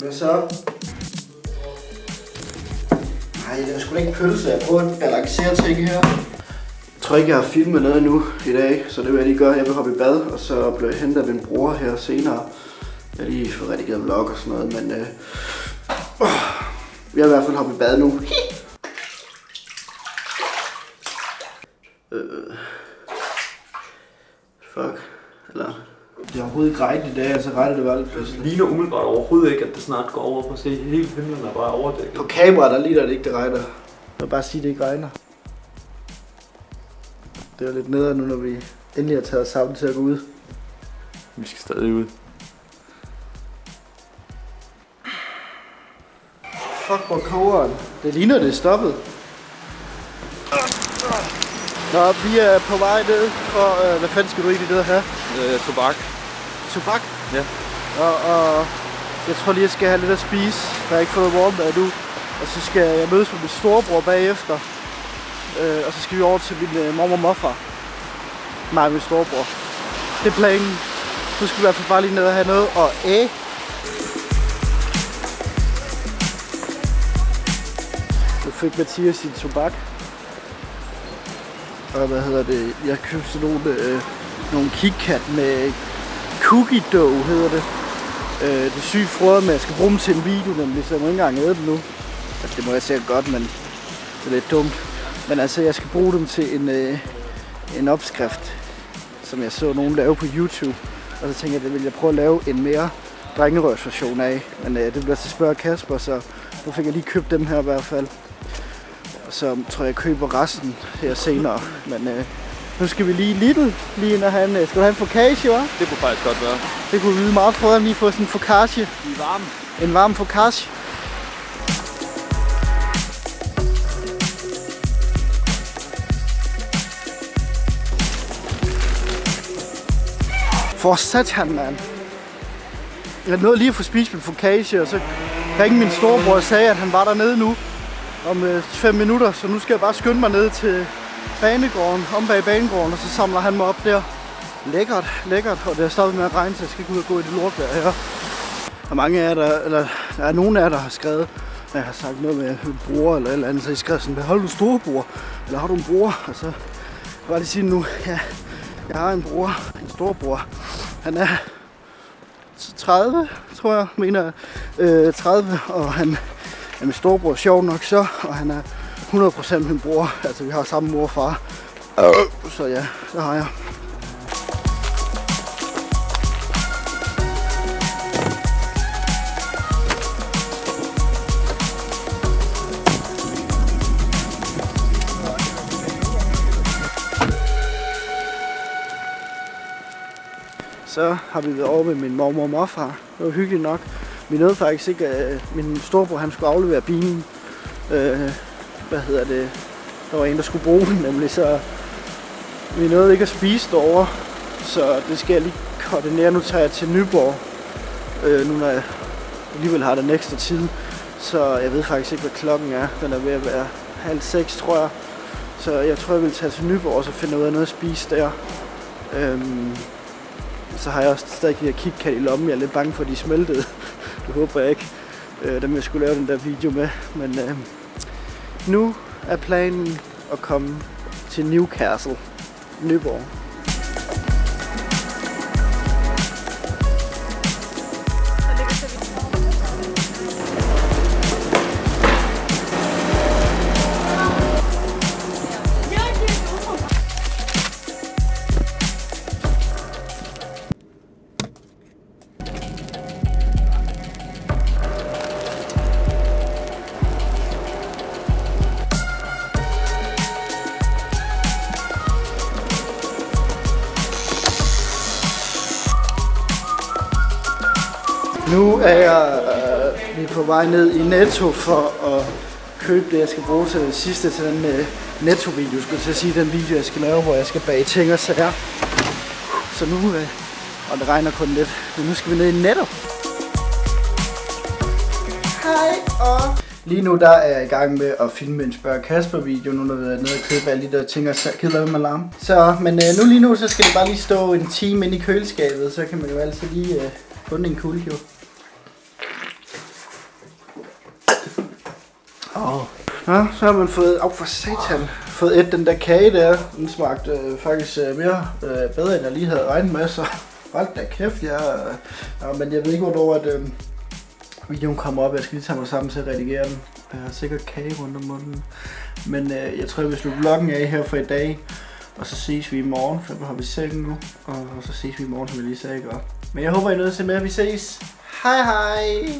Hvad så? Nej, det er sgu ikke pølse. Jeg prøver at balancere ting her. Jeg tror ikke, jeg har filmet noget nu i dag, så det vil jeg lige gøre. Jeg vil hoppe i bad, og så bliver jeg hentet af min bror her senere. Jeg har lige fået redigeret vlog og sådan noget, men øh, øh, jeg vil i hvert fald hoppe i bad nu. øh, øh. fuck. Eller... Det har overhovedet ikke regnet i dag, altså regnede det var lidt Det pludselig. ligner umiddelbart overhovedet ikke, at det snart går over. Prøv at se, hele himlen er bare overdækket. På kamera, der ligner det ikke, det regner. Jeg vil bare sige, at det ikke regner. Det er lidt nedere nu, når vi endelig har taget os sammen til at gå ud. Vi skal stadig ud. Fuck, hvor kogeren. Det ligner, det er stoppet. Nå, vi er på vej ned for, øh, hvad fanden skal du egentlig ned her? Øh, tobak. Tobak? Ja. Og, og jeg tror lige, jeg skal have lidt at spise. Jeg har ikke fået morgenmad nu. Og så skal jeg mødes med min storebror bagefter. Øh, og så skal vi over til min øh, mormor og morfar. Mig og min storebror. Det er planen. Nu skal vi i hvert fald bare lige ned og have noget og æg. Nu fik Mathias sin tobak. Og hvad hedder det? Jeg købte sådan nogle, øh, nogle KitKat med cookie dough, hedder det. Øh, det er sygt frøet jeg skal bruge dem til en video, nemlig, så jeg må ikke engang æde dem nu. Altså, det må jeg sikkert godt, men det er lidt dumt. Men altså, jeg skal bruge dem til en, øh, en opskrift, som jeg så nogen lave på YouTube. Og så tænkte jeg, det vil jeg prøve at lave en mere drengerøvsversion af. Men øh, det bliver så spørge Kasper, så nu fik jeg lige købt dem her i hvert fald. Og så tror jeg, jeg køber resten her senere. Men øh, nu skal vi lige Lidl, lige når han... øh, Skal du have en focaccia, hva'? Det kunne faktisk godt være. Det kunne lyde meget for at lige få sådan en focaccia. De er varme. En varm focaccia. For satan, mand. Jeg nåede lige at få spist min focaccia, og så ringede min storebror og sagde, at han var dernede nu om 5 minutter. Så nu skal jeg bare skynde mig ned til banegården, om bag banegården, og så samler han mig op der. Lækkert, lækkert, og det er stoppet med at regne, så jeg skal ikke ud og gå i det lortvejr her. Og mange af jer, der, eller der er nogen af jer, der har skrevet, at jeg har sagt noget med en bror eller et eller andet, så I skrev sådan, har du en storebror? Eller har du en bror? Og så jeg bare lige sige nu, ja, jeg har en bror, en storebror. Han er 30, tror jeg, mener jeg. Øh, 30, og han er min storebror, sjov nok så, og han er 100% min bror. Altså, vi har samme mor og far. Så ja, det har jeg. Så har vi været over med min mormor og morfar. Det var hyggeligt nok. Vi nåede faktisk ikke, at min storebror han skulle aflevere bilen. Øh, hvad hedder det? Der var en, der skulle bruge den, nemlig så vi nåede ikke at spise derovre. Så det skal jeg lige koordinere. Nu tager jeg til Nyborg, øh, nu når jeg alligevel har den ekstra tid. Så jeg ved faktisk ikke, hvad klokken er. Den er ved at være halv seks, tror jeg. Så jeg tror, jeg vil tage til Nyborg og så finde ud af noget at spise der. Øhm, så har jeg også stadig de her KitKat i lommen. Jeg er lidt bange for, at de smeltede. det håber jeg ikke. Øh, dem jeg skulle lave den der video med. Men øh, nu er planen at komme til Newcastle, Nyborg. Nu er jeg øh, lige på vej ned i Netto for at købe det, jeg skal bruge til det sidste til den øh, Netto-video. Skulle jeg til at sige, den video, jeg skal lave, hvor jeg skal bage ting og sager. Så nu, øh, og det regner kun lidt, men nu skal vi ned i Netto. Hej og... Lige nu der er jeg i gang med at filme en spørg Kasper video, nu når vi er nede og købe alle de der ting og sager. Med alarm. Så, men øh, nu lige nu, så skal det bare lige stå en time inde i køleskabet, så kan man jo altid lige øh, få den en kugle jo. Åh, Ja, så har man fået, af for satan, fået et den der kage der. Den smagte øh, faktisk øh, mere øh, bedre, end jeg lige havde regnet med, så hold da kæft, jeg, øh, ja, men jeg ved ikke, hvornår at, øh, videoen kommer op. Jeg skal lige tage mig sammen til at redigere den. Jeg har sikkert kage rundt om munden. Men øh, jeg tror, jeg vil slutte vloggen af her for i dag. Og så ses vi i morgen, for nu har vi sengen nu. Og så ses vi i morgen, som jeg lige sagde, ikke? Men jeg håber, I er nødt til med, at vi ses. Hej hej!